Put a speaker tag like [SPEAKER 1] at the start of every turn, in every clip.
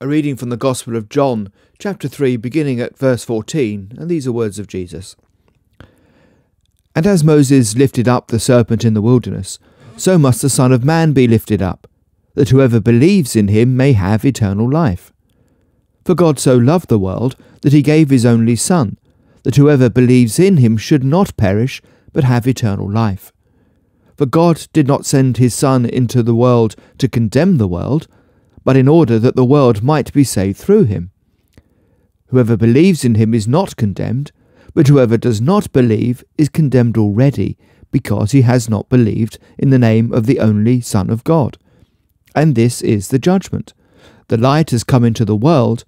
[SPEAKER 1] A reading from the Gospel of John, chapter 3, beginning at verse 14, and these are words of Jesus. And as Moses lifted up the serpent in the wilderness, so must the Son of Man be lifted up, that whoever believes in him may have eternal life. For God so loved the world that he gave his only Son, that whoever believes in him should not perish, but have eternal life. For God did not send his Son into the world to condemn the world, but in order that the world might be saved through him. Whoever believes in him is not condemned, but whoever does not believe is condemned already, because he has not believed in the name of the only Son of God. And this is the judgment. The light has come into the world,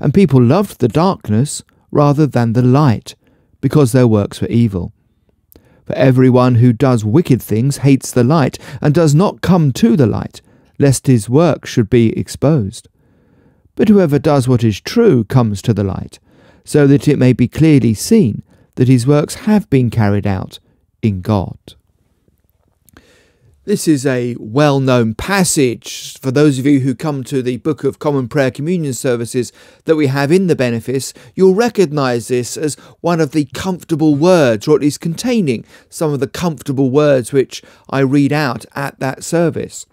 [SPEAKER 1] and people loved the darkness rather than the light, because their works were evil. For everyone who does wicked things hates the light, and does not come to the light, lest his work should be exposed. But whoever does what is true comes to the light, so that it may be clearly seen that his works have been carried out in God. This is a well known passage for those of you who come to the Book of Common Prayer Communion services that we have in the benefice. You'll recognise this as one of the comfortable words, or at least containing some of the comfortable words which I read out at that service.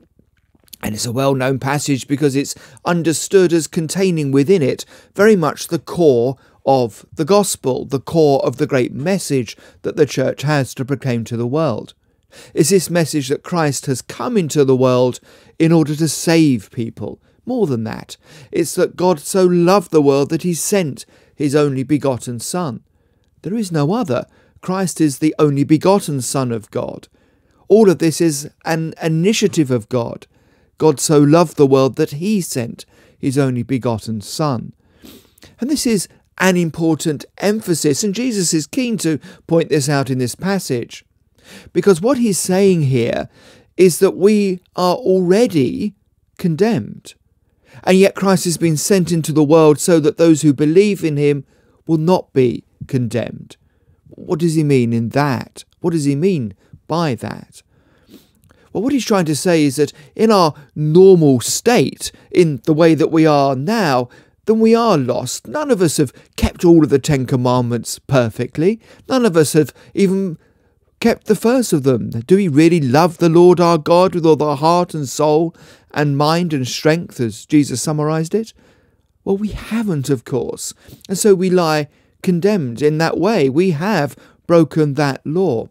[SPEAKER 1] And it's a well known passage because it's understood as containing within it very much the core of the gospel, the core of the great message that the church has to proclaim to the world. Is this message that Christ has come into the world in order to save people? More than that, it's that God so loved the world that he sent his only begotten Son. There is no other. Christ is the only begotten Son of God. All of this is an initiative of God. God so loved the world that he sent his only begotten Son. And this is an important emphasis, and Jesus is keen to point this out in this passage. Because what he's saying here is that we are already condemned. And yet Christ has been sent into the world so that those who believe in him will not be condemned. What does he mean in that? What does he mean by that? Well, what he's trying to say is that in our normal state, in the way that we are now, then we are lost. None of us have kept all of the Ten Commandments perfectly. None of us have even kept the first of them. Do we really love the Lord our God with all our heart and soul and mind and strength, as Jesus summarized it? Well, we haven't, of course. And so we lie condemned in that way. We have broken that law.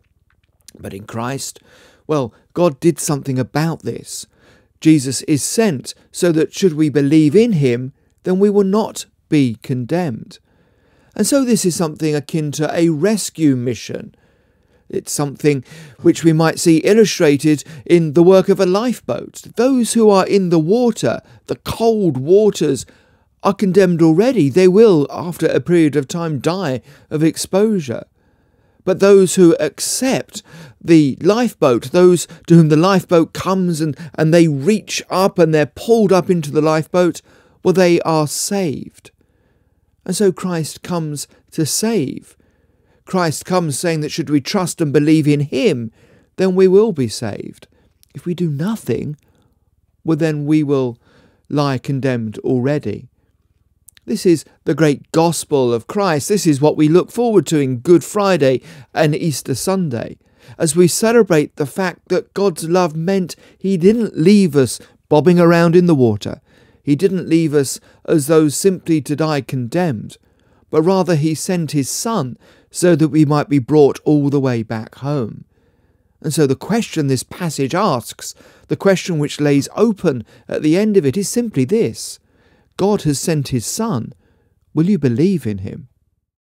[SPEAKER 1] But in Christ, well, God did something about this. Jesus is sent so that should we believe in him, then we will not be condemned. And so this is something akin to a rescue mission. It's something which we might see illustrated in the work of a lifeboat. Those who are in the water, the cold waters, are condemned already. They will, after a period of time, die of exposure. But those who accept the lifeboat, those to whom the lifeboat comes and, and they reach up and they're pulled up into the lifeboat, well, they are saved. And so Christ comes to save. Christ comes saying that should we trust and believe in Him, then we will be saved. If we do nothing, well, then we will lie condemned already. This is the great gospel of Christ. This is what we look forward to in Good Friday and Easter Sunday, as we celebrate the fact that God's love meant He didn't leave us bobbing around in the water. He didn't leave us as though simply to die condemned, but rather He sent His Son so that we might be brought all the way back home. And so the question this passage asks, the question which lays open at the end of it, is simply this God has sent his Son. Will you believe in him?